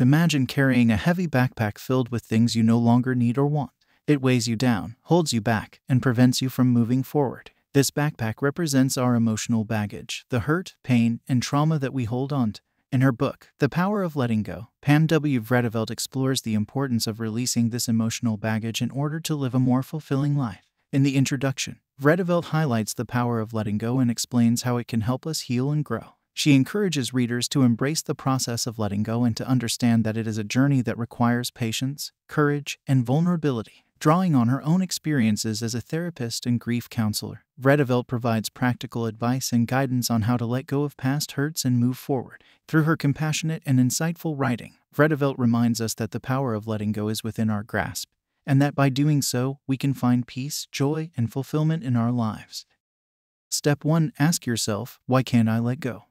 Imagine carrying a heavy backpack filled with things you no longer need or want. It weighs you down, holds you back, and prevents you from moving forward. This backpack represents our emotional baggage, the hurt, pain, and trauma that we hold on to. In her book, The Power of Letting Go, Pam W. Vredevelt explores the importance of releasing this emotional baggage in order to live a more fulfilling life. In the introduction, Vredevelt highlights the power of letting go and explains how it can help us heal and grow. She encourages readers to embrace the process of letting go and to understand that it is a journey that requires patience, courage, and vulnerability. Drawing on her own experiences as a therapist and grief counselor, Vredevelt provides practical advice and guidance on how to let go of past hurts and move forward. Through her compassionate and insightful writing, Vredevelt reminds us that the power of letting go is within our grasp, and that by doing so, we can find peace, joy, and fulfillment in our lives. Step 1 Ask yourself, why can't I let go?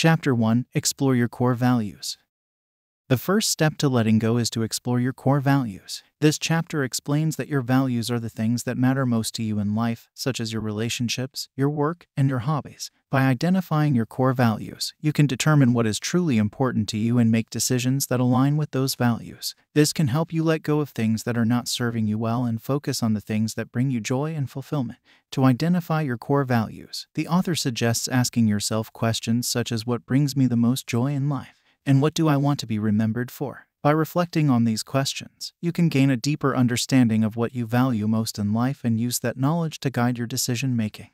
Chapter 1 Explore your core values. The first step to letting go is to explore your core values. This chapter explains that your values are the things that matter most to you in life, such as your relationships, your work, and your hobbies. By identifying your core values, you can determine what is truly important to you and make decisions that align with those values. This can help you let go of things that are not serving you well and focus on the things that bring you joy and fulfillment. To identify your core values, the author suggests asking yourself questions such as what brings me the most joy in life? And what do I want to be remembered for? By reflecting on these questions, you can gain a deeper understanding of what you value most in life and use that knowledge to guide your decision making.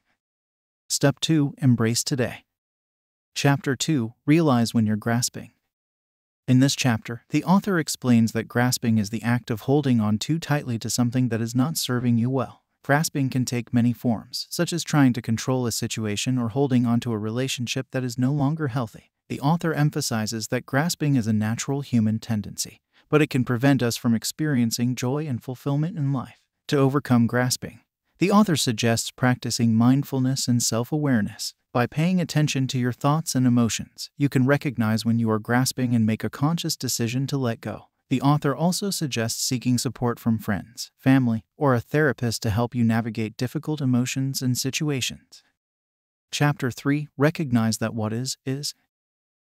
Step 2 Embrace Today. Chapter 2 Realize when you're grasping. In this chapter, the author explains that grasping is the act of holding on too tightly to something that is not serving you well. Grasping can take many forms, such as trying to control a situation or holding onto a relationship that is no longer healthy. The author emphasizes that grasping is a natural human tendency, but it can prevent us from experiencing joy and fulfillment in life. To overcome grasping, the author suggests practicing mindfulness and self awareness. By paying attention to your thoughts and emotions, you can recognize when you are grasping and make a conscious decision to let go. The author also suggests seeking support from friends, family, or a therapist to help you navigate difficult emotions and situations. Chapter 3 Recognize that what is, is,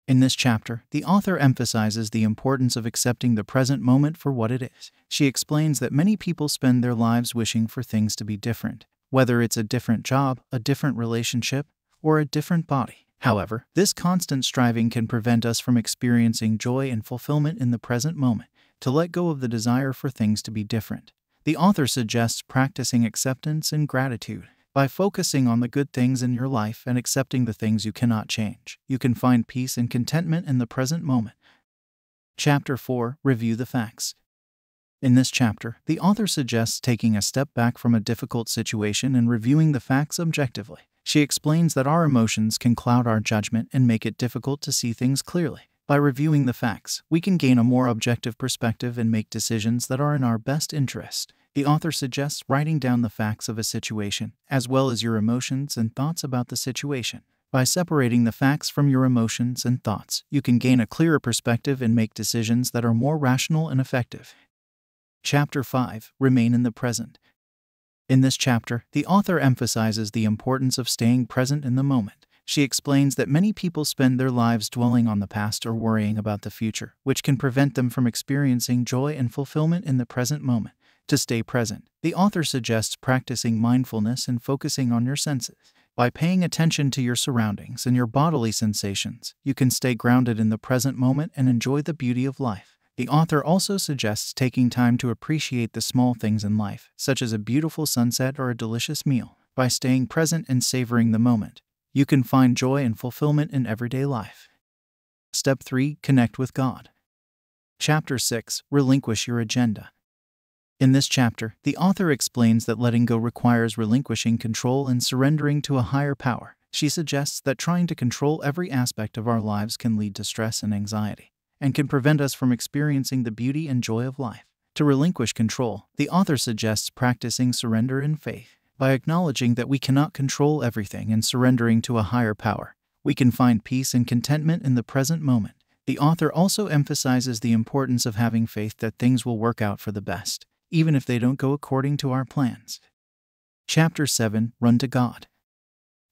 in this chapter, the author emphasizes the importance of accepting the present moment for what it is. She explains that many people spend their lives wishing for things to be different, whether it's a different job, a different relationship, or a different body. However, this constant striving can prevent us from experiencing joy and fulfillment in the present moment. To let go of the desire for things to be different, the author suggests practicing acceptance and gratitude. By focusing on the good things in your life and accepting the things you cannot change, you can find peace and contentment in the present moment. Chapter 4 Review the Facts. In this chapter, the author suggests taking a step back from a difficult situation and reviewing the facts objectively. She explains that our emotions can cloud our judgment and make it difficult to see things clearly. By reviewing the facts, we can gain a more objective perspective and make decisions that are in our best interest. The author suggests writing down the facts of a situation, as well as your emotions and thoughts about the situation. By separating the facts from your emotions and thoughts, you can gain a clearer perspective and make decisions that are more rational and effective. Chapter 5 Remain in the Present. In this chapter, the author emphasizes the importance of staying present in the moment. She explains that many people spend their lives dwelling on the past or worrying about the future, which can prevent them from experiencing joy and fulfillment in the present moment. To stay present, the author suggests practicing mindfulness and focusing on your senses. By paying attention to your surroundings and your bodily sensations, you can stay grounded in the present moment and enjoy the beauty of life. The author also suggests taking time to appreciate the small things in life, such as a beautiful sunset or a delicious meal. By staying present and savoring the moment, you can find joy and fulfillment in everyday life. Step 3 Connect with God. Chapter 6 Relinquish your agenda. In this chapter, the author explains that letting go requires relinquishing control and surrendering to a higher power. She suggests that trying to control every aspect of our lives can lead to stress and anxiety, and can prevent us from experiencing the beauty and joy of life. To relinquish control, the author suggests practicing surrender in faith. By acknowledging that we cannot control everything and surrendering to a higher power, we can find peace and contentment in the present moment. The author also emphasizes the importance of having faith that things will work out for the best even if they don't go according to our plans. Chapter 7 Run to God.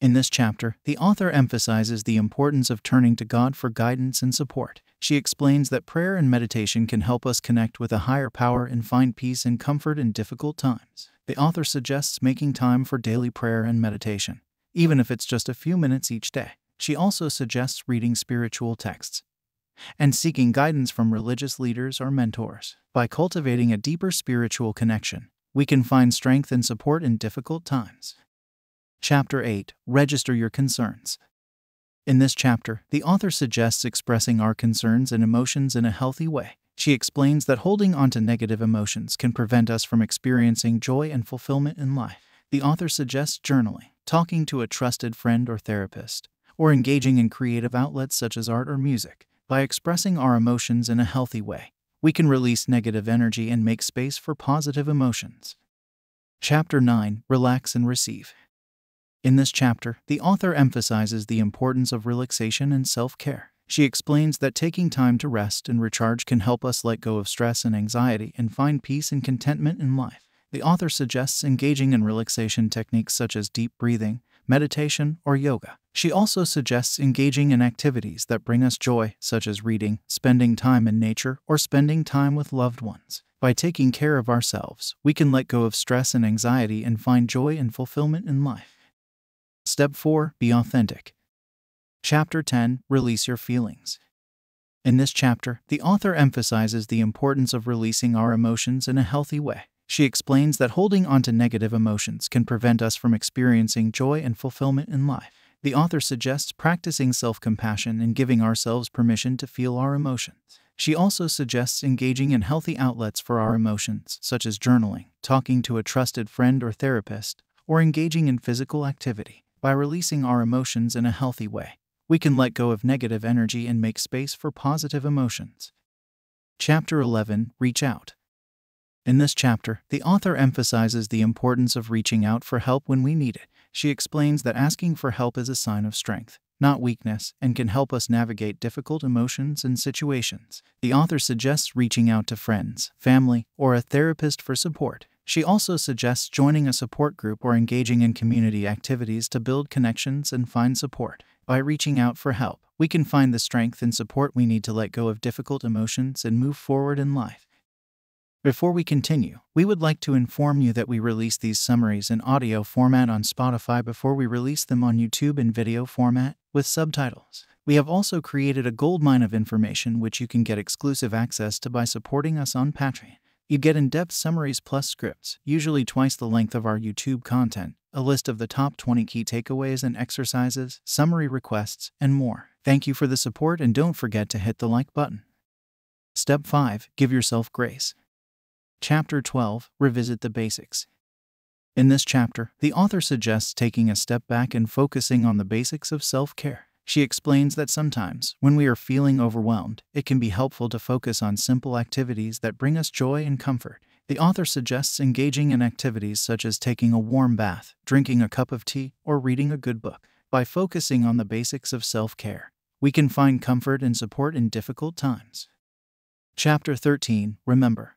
In this chapter, the author emphasizes the importance of turning to God for guidance and support. She explains that prayer and meditation can help us connect with a higher power and find peace and comfort in difficult times. The author suggests making time for daily prayer and meditation, even if it's just a few minutes each day. She also suggests reading spiritual texts and seeking guidance from religious leaders or mentors. By cultivating a deeper spiritual connection, we can find strength and support in difficult times. Chapter 8 Register Your Concerns. In this chapter, the author suggests expressing our concerns and emotions in a healthy way. She explains that holding on to negative emotions can prevent us from experiencing joy and fulfillment in life. The author suggests journaling, talking to a trusted friend or therapist, or engaging in creative outlets such as art or music. By expressing our emotions in a healthy way, we can release negative energy and make space for positive emotions. Chapter 9 Relax and Receive. In this chapter, the author emphasizes the importance of relaxation and self care. She explains that taking time to rest and recharge can help us let go of stress and anxiety and find peace and contentment in life. The author suggests engaging in relaxation techniques such as deep breathing, meditation, or yoga. She also suggests engaging in activities that bring us joy, such as reading, spending time in nature, or spending time with loved ones. By taking care of ourselves, we can let go of stress and anxiety and find joy and fulfillment in life. Step 4 Be authentic. Chapter 10 Release Your Feelings. In this chapter, the author emphasizes the importance of releasing our emotions in a healthy way. She explains that holding onto negative emotions can prevent us from experiencing joy and fulfillment in life. The author suggests practicing self compassion and giving ourselves permission to feel our emotions. She also suggests engaging in healthy outlets for our emotions, such as journaling, talking to a trusted friend or therapist, or engaging in physical activity. By releasing our emotions in a healthy way, we can let go of negative energy and make space for positive emotions. Chapter 11 Reach Out. In this chapter, the author emphasizes the importance of reaching out for help when we need it. She explains that asking for help is a sign of strength, not weakness, and can help us navigate difficult emotions and situations. The author suggests reaching out to friends, family, or a therapist for support. She also suggests joining a support group or engaging in community activities to build connections and find support. By reaching out for help, we can find the strength and support we need to let go of difficult emotions and move forward in life. Before we continue, we would like to inform you that we release these summaries in audio format on Spotify before we release them on YouTube in video format with subtitles. We have also created a goldmine of information which you can get exclusive access to by supporting us on Patreon. You get in depth summaries plus scripts, usually twice the length of our YouTube content, a list of the top 20 key takeaways and exercises, summary requests, and more. Thank you for the support and don't forget to hit the like button. Step 5 Give yourself grace. Chapter 12 Revisit the Basics. In this chapter, the author suggests taking a step back and focusing on the basics of self care. She explains that sometimes, when we are feeling overwhelmed, it can be helpful to focus on simple activities that bring us joy and comfort. The author suggests engaging in activities such as taking a warm bath, drinking a cup of tea, or reading a good book. By focusing on the basics of self care, we can find comfort and support in difficult times. Chapter 13 Remember.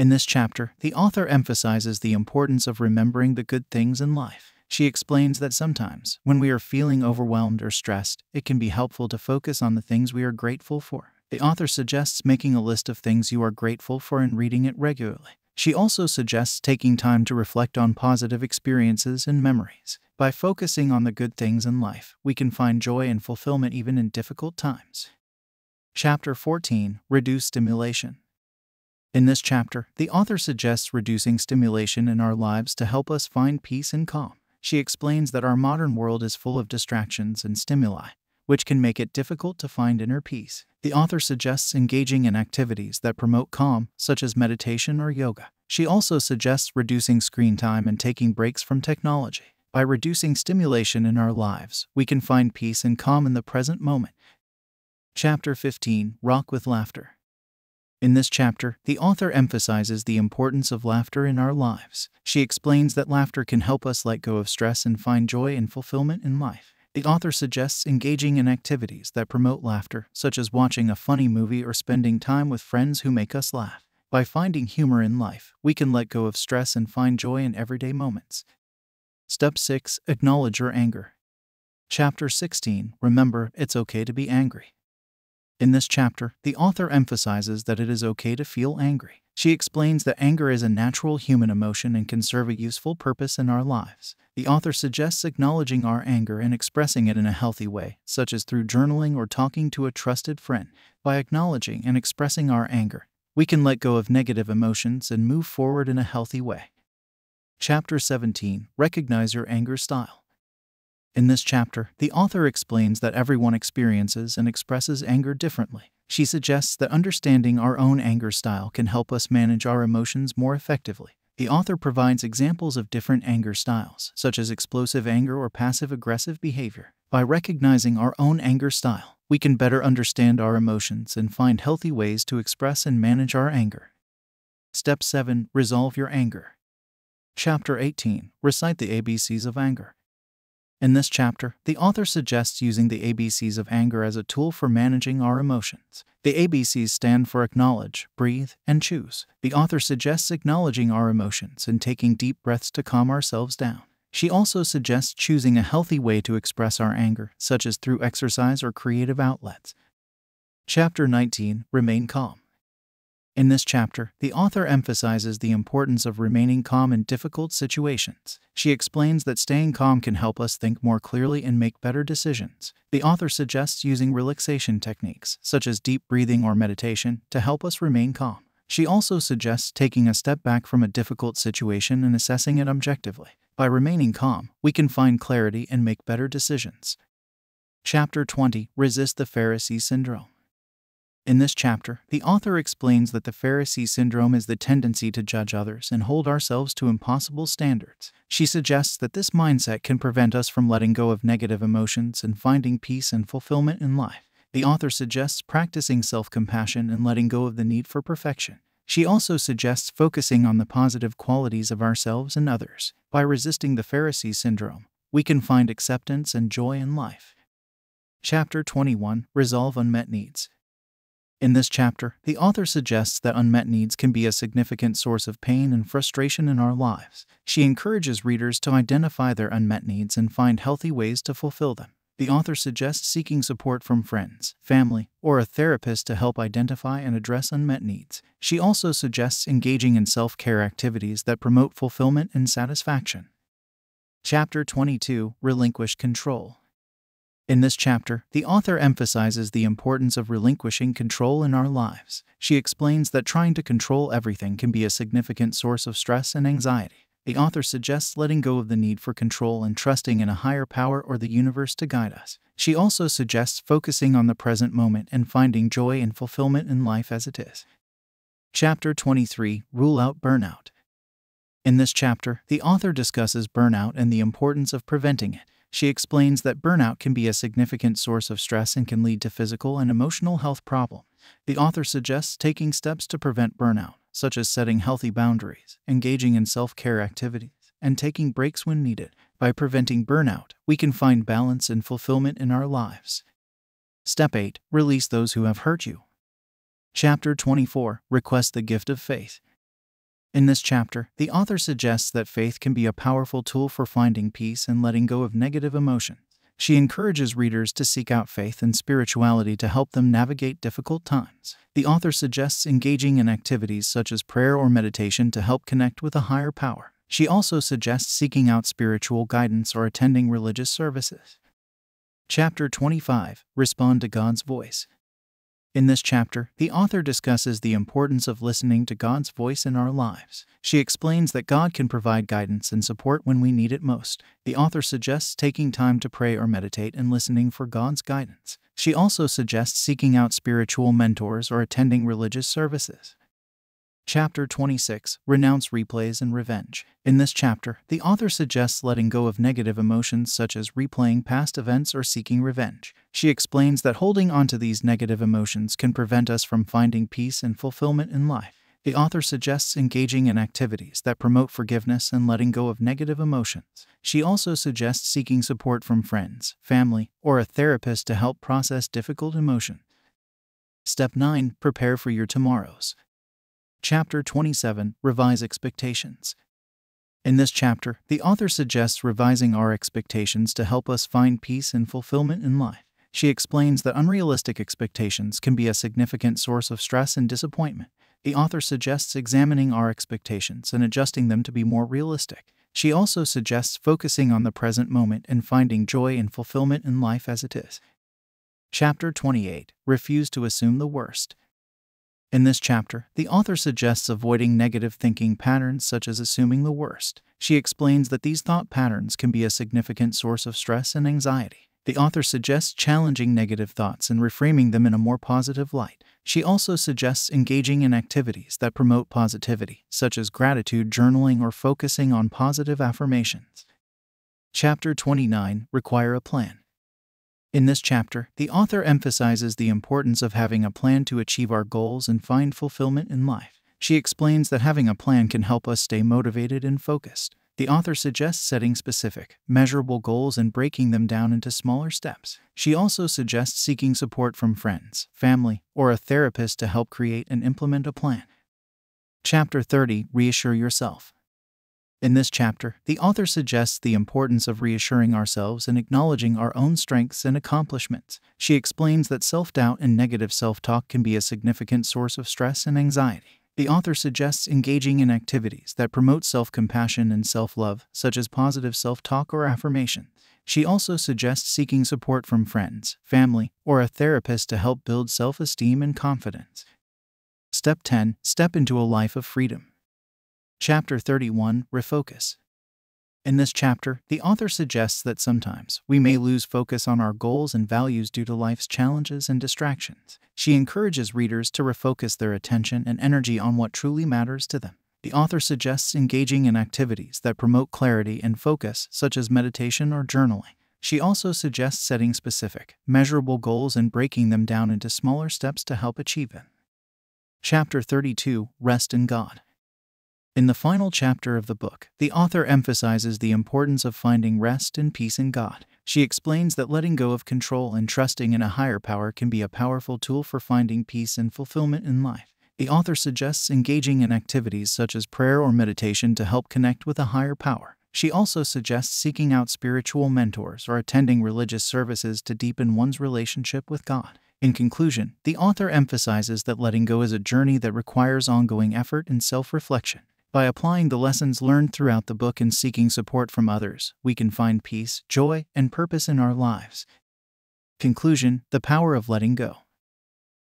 In this chapter, the author emphasizes the importance of remembering the good things in life. She explains that sometimes, when we are feeling overwhelmed or stressed, it can be helpful to focus on the things we are grateful for. The author suggests making a list of things you are grateful for and reading it regularly. She also suggests taking time to reflect on positive experiences and memories. By focusing on the good things in life, we can find joy and fulfillment even in difficult times. Chapter 14 Reduce Stimulation. In this chapter, the author suggests reducing stimulation in our lives to help us find peace and calm. She explains that our modern world is full of distractions and stimuli, which can make it difficult to find inner peace. The author suggests engaging in activities that promote calm, such as meditation or yoga. She also suggests reducing screen time and taking breaks from technology. By reducing stimulation in our lives, we can find peace and calm in the present moment. Chapter 15 Rock with Laughter. In this chapter, the author emphasizes the importance of laughter in our lives. She explains that laughter can help us let go of stress and find joy and fulfillment in life. The author suggests engaging in activities that promote laughter, such as watching a funny movie or spending time with friends who make us laugh. By finding humor in life, we can let go of stress and find joy in everyday moments. Step 6 Acknowledge your anger. Chapter 16 Remember, it's okay to be angry. In this chapter, the author emphasizes that it is okay to feel angry. She explains that anger is a natural human emotion and can serve a useful purpose in our lives. The author suggests acknowledging our anger and expressing it in a healthy way, such as through journaling or talking to a trusted friend. By acknowledging and expressing our anger, we can let go of negative emotions and move forward in a healthy way. Chapter 17 Recognize Your Anger Style. In this chapter, the author explains that everyone experiences and expresses anger differently. She suggests that understanding our own anger style can help us manage our emotions more effectively. The author provides examples of different anger styles, such as explosive anger or passive aggressive behavior. By recognizing our own anger style, we can better understand our emotions and find healthy ways to express and manage our anger. Step 7 Resolve your anger. Chapter 18 Recite the ABCs of anger. In this chapter, the author suggests using the ABCs of anger as a tool for managing our emotions. The ABCs stand for acknowledge, breathe, and choose. The author suggests acknowledging our emotions and taking deep breaths to calm ourselves down. She also suggests choosing a healthy way to express our anger, such as through exercise or creative outlets. Chapter 19 Remain Calm. In this chapter, the author emphasizes the importance of remaining calm in difficult situations. She explains that staying calm can help us think more clearly and make better decisions. The author suggests using relaxation techniques, such as deep breathing or meditation, to help us remain calm. She also suggests taking a step back from a difficult situation and assessing it objectively. By remaining calm, we can find clarity and make better decisions. Chapter 20 Resist the Pharisee Syndrome. In this chapter, the author explains that the Pharisee syndrome is the tendency to judge others and hold ourselves to impossible standards. She suggests that this mindset can prevent us from letting go of negative emotions and finding peace and fulfillment in life. The author suggests practicing self compassion and letting go of the need for perfection. She also suggests focusing on the positive qualities of ourselves and others. By resisting the Pharisee syndrome, we can find acceptance and joy in life. Chapter 21 Resolve Unmet Needs. In this chapter, the author suggests that unmet needs can be a significant source of pain and frustration in our lives. She encourages readers to identify their unmet needs and find healthy ways to fulfill them. The author suggests seeking support from friends, family, or a therapist to help identify and address unmet needs. She also suggests engaging in self care activities that promote fulfillment and satisfaction. Chapter 22 Relinquish Control. In this chapter, the author emphasizes the importance of relinquishing control in our lives. She explains that trying to control everything can be a significant source of stress and anxiety. The author suggests letting go of the need for control and trusting in a higher power or the universe to guide us. She also suggests focusing on the present moment and finding joy and fulfillment in life as it is. Chapter 23 Rule Out Burnout. In this chapter, the author discusses burnout and the importance of preventing it. She explains that burnout can be a significant source of stress and can lead to physical and emotional health problems. The author suggests taking steps to prevent burnout, such as setting healthy boundaries, engaging in self care activities, and taking breaks when needed. By preventing burnout, we can find balance and fulfillment in our lives. Step 8 Release those who have hurt you. Chapter 24 Request the gift of faith. In this chapter, the author suggests that faith can be a powerful tool for finding peace and letting go of negative emotions. She encourages readers to seek out faith and spirituality to help them navigate difficult times. The author suggests engaging in activities such as prayer or meditation to help connect with a higher power. She also suggests seeking out spiritual guidance or attending religious services. Chapter 25 Respond to God's Voice. In this chapter, the author discusses the importance of listening to God's voice in our lives. She explains that God can provide guidance and support when we need it most. The author suggests taking time to pray or meditate and listening for God's guidance. She also suggests seeking out spiritual mentors or attending religious services. Chapter 26 Renounce Replays and Revenge. In this chapter, the author suggests letting go of negative emotions such as replaying past events or seeking revenge. She explains that holding onto these negative emotions can prevent us from finding peace and fulfillment in life. The author suggests engaging in activities that promote forgiveness and letting go of negative emotions. She also suggests seeking support from friends, family, or a therapist to help process difficult emotions. Step 9 Prepare for your tomorrows. Chapter 27 Revise Expectations. In this chapter, the author suggests revising our expectations to help us find peace and fulfillment in life. She explains that unrealistic expectations can be a significant source of stress and disappointment. The author suggests examining our expectations and adjusting them to be more realistic. She also suggests focusing on the present moment and finding joy and fulfillment in life as it is. Chapter 28 Refuse to Assume the Worst. In this chapter, the author suggests avoiding negative thinking patterns such as assuming the worst. She explains that these thought patterns can be a significant source of stress and anxiety. The author suggests challenging negative thoughts and reframing them in a more positive light. She also suggests engaging in activities that promote positivity, such as gratitude journaling or focusing on positive affirmations. Chapter 29 Require a Plan. In this chapter, the author emphasizes the importance of having a plan to achieve our goals and find fulfillment in life. She explains that having a plan can help us stay motivated and focused. The author suggests setting specific, measurable goals and breaking them down into smaller steps. She also suggests seeking support from friends, family, or a therapist to help create and implement a plan. Chapter 30 Reassure Yourself. In this chapter, the author suggests the importance of reassuring ourselves and acknowledging our own strengths and accomplishments. She explains that self doubt and negative self talk can be a significant source of stress and anxiety. The author suggests engaging in activities that promote self compassion and self love, such as positive self talk or affirmation. She also suggests seeking support from friends, family, or a therapist to help build self esteem and confidence. Step 10 Step into a life of freedom. Chapter 31 Refocus. In this chapter, the author suggests that sometimes we may lose focus on our goals and values due to life's challenges and distractions. She encourages readers to refocus their attention and energy on what truly matters to them. The author suggests engaging in activities that promote clarity and focus, such as meditation or journaling. She also suggests setting specific, measurable goals and breaking them down into smaller steps to help achieve them. Chapter 32 Rest in God. In the final chapter of the book, the author emphasizes the importance of finding rest and peace in God. She explains that letting go of control and trusting in a higher power can be a powerful tool for finding peace and fulfillment in life. The author suggests engaging in activities such as prayer or meditation to help connect with a higher power. She also suggests seeking out spiritual mentors or attending religious services to deepen one's relationship with God. In conclusion, the author emphasizes that letting go is a journey that requires ongoing effort and self reflection. By applying the lessons learned throughout the book and seeking support from others, we can find peace, joy, and purpose in our lives. Conclusion The Power of Letting Go.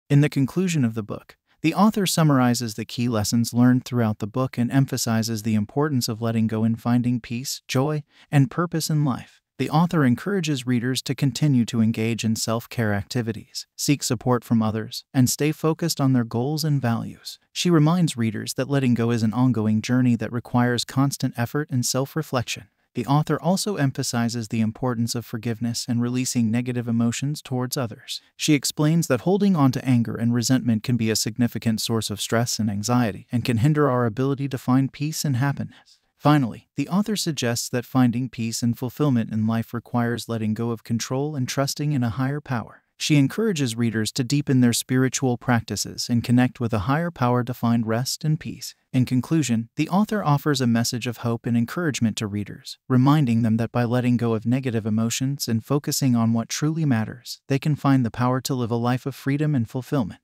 In the conclusion of the book, the author summarizes the key lessons learned throughout the book and emphasizes the importance of letting go in finding peace, joy, and purpose in life. The author encourages readers to continue to engage in self care activities, seek support from others, and stay focused on their goals and values. She reminds readers that letting go is an ongoing journey that requires constant effort and self reflection. The author also emphasizes the importance of forgiveness and releasing negative emotions towards others. She explains that holding on to anger and resentment can be a significant source of stress and anxiety and can hinder our ability to find peace and happiness. Finally, the author suggests that finding peace and fulfillment in life requires letting go of control and trusting in a higher power. She encourages readers to deepen their spiritual practices and connect with a higher power to find rest and peace. In conclusion, the author offers a message of hope and encouragement to readers, reminding them that by letting go of negative emotions and focusing on what truly matters, they can find the power to live a life of freedom and fulfillment.